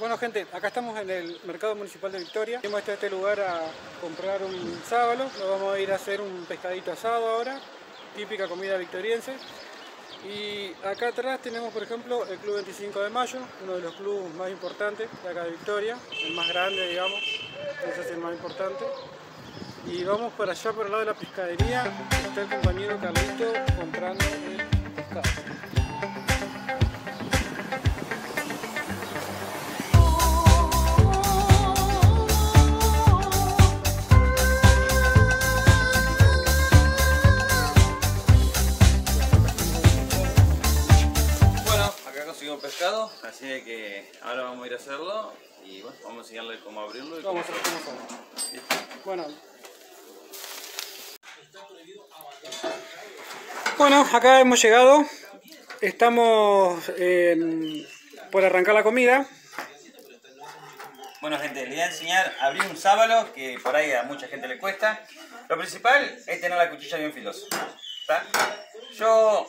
Bueno gente, acá estamos en el Mercado Municipal de Victoria. Hemos a este lugar a comprar un sábalo. Nos vamos a ir a hacer un pescadito asado ahora, típica comida victoriense. Y acá atrás tenemos por ejemplo el Club 25 de Mayo, uno de los clubes más importantes de acá de Victoria, el más grande digamos, ese es el más importante. Y vamos para allá por el lado de la pescadería, está el compañero Carlito comprando el pescado. Pescado, así que ahora vamos a ir a hacerlo y bueno, vamos a enseñarle cómo abrirlo y vamos a cómo. Bueno. Bueno, acá hemos llegado. Estamos eh, por arrancar la comida. Bueno gente, le voy a enseñar a abrir un sábalo que por ahí a mucha gente le cuesta. Lo principal es tener la cuchilla bien filosa. Yo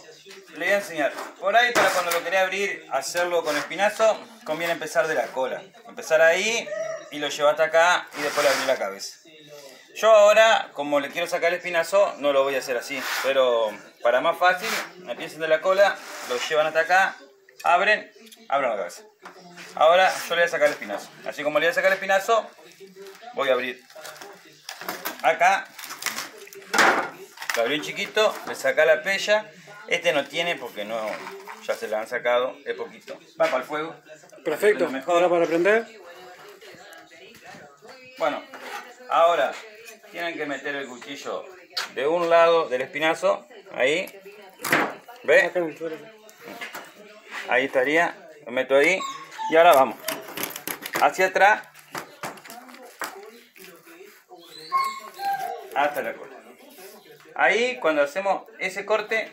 le voy a enseñar. Por ahí, para cuando lo quería abrir, hacerlo con espinazo, conviene empezar de la cola. Empezar ahí y lo llevo hasta acá y después le abrir la cabeza. Yo ahora, como le quiero sacar el espinazo, no lo voy a hacer así. Pero para más fácil, empiezan de la cola, lo llevan hasta acá, abren, abren la cabeza. Ahora yo le voy a sacar el espinazo. Así como le voy a sacar el espinazo, voy a abrir acá. Un chiquito, le saca la pella este no tiene porque no, ya se lo han sacado, es poquito. Va para el fuego. Perfecto. Mejor. para prender. Bueno, ahora tienen que meter el cuchillo de un lado del espinazo, ahí. ¿Ve? Ahí estaría, lo meto ahí. Y ahora vamos. Hacia atrás. Hasta la cola. Ahí cuando hacemos ese corte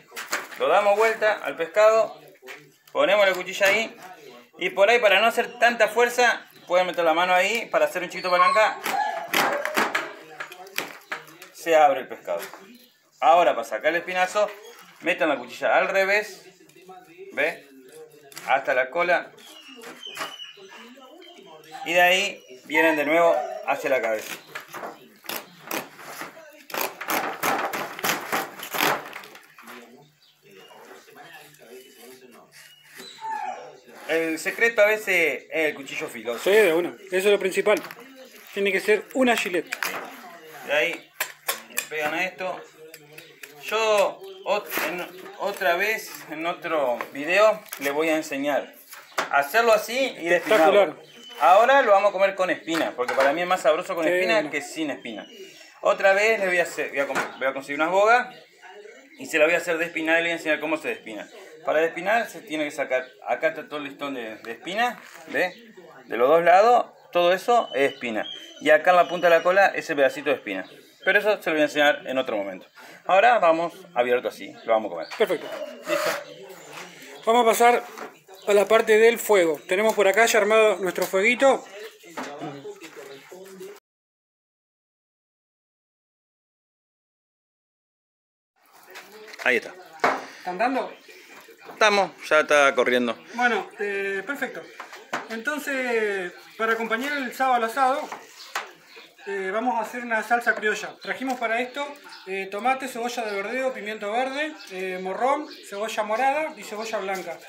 lo damos vuelta al pescado, ponemos la cuchilla ahí y por ahí para no hacer tanta fuerza pueden meter la mano ahí para hacer un chiquito palanca. Se abre el pescado. Ahora para sacar el espinazo, metan la cuchilla al revés, ¿ve? Hasta la cola. Y de ahí vienen de nuevo hacia la cabeza. El secreto a veces es el cuchillo filoso. Sí, de uno. Eso es lo principal. Tiene que ser una gilet. De ahí le pegan a esto. Yo otra vez en otro video le voy a enseñar a hacerlo así y despinarlo. Ahora lo vamos a comer con espina, porque para mí es más sabroso con espina que sin espina. Otra vez le voy a hacer, voy a, conseguir unas bogas y se la voy a hacer despinar y le voy a enseñar cómo se despina. Para despinar se tiene que sacar, acá está todo el listón de, espina, ¿ve? De los dos lados, todo eso es espina. Y acá en la punta de la cola ese pedacito de espina. Pero eso se lo voy a enseñar en otro momento. Ahora vamos abierto así, lo vamos a comer. Perfecto. Listo. Vamos a pasar a la parte del fuego. Tenemos por acá ya armado nuestro fueguito. Ahí está. ¿Están dando? Estamos, ya está corriendo. Bueno, eh, perfecto. Entonces, para acompañar el sábado asado, eh, vamos a hacer una salsa criolla. Trajimos para esto eh, tomate, cebolla de verdeo, pimiento verde, morrón, cebolla morada y cebolla blanca.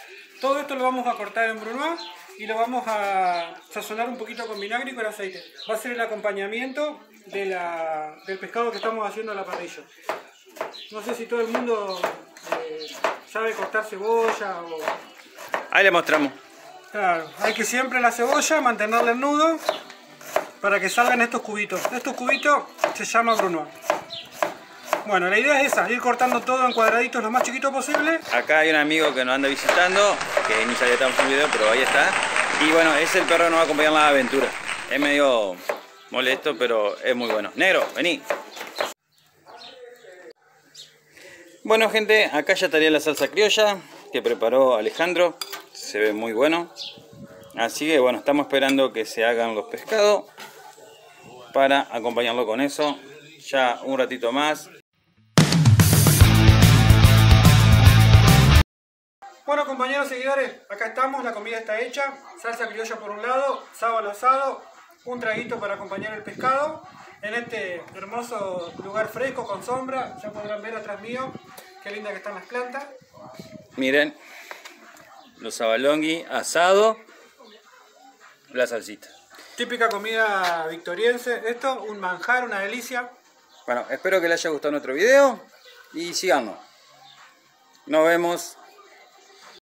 Todo esto lo vamos a cortar en brunoise y lo vamos a sazonar un poquito con vinagre y con aceite. Va a ser el acompañamiento del pescado que estamos haciendo a la parrilla. No sé si todo el mundo sabe cortar cebolla o... Ahí le mostramos. Claro, hay que siempre la cebolla mantenerla en nudo para que salgan estos cubitos. Estos cubitos se llama brunoise. Bueno, la idea es esa, ir cortando todo en cuadraditos lo más chiquito posible. Acá hay un amigo que nos anda visitando, que ni sabía que estamos en video, pero ahí está. Y bueno, es el perro que nos va a acompañar en la aventura. Es medio molesto, pero es muy bueno. Negro, vení. Bueno gente, acá ya estaría la salsa criolla que preparó Alejandro. Se ve muy bueno. Así que bueno, estamos esperando que se hagan los pescados para acompañarlo con eso. Ya un ratito más Bueno compañeros seguidores, acá estamos, la comida está hecha, salsa criolla por un lado, sábalo asado, un traguito para acompañar el pescado, en este hermoso lugar fresco con sombra, ya podrán ver atrás mío, qué linda que están las plantas. Miren, los sabalongui asado, la salsita. Típica comida victoriense, esto, un manjar, una delicia. Bueno, espero que les haya gustado nuestro video y sigamos. Nos vemos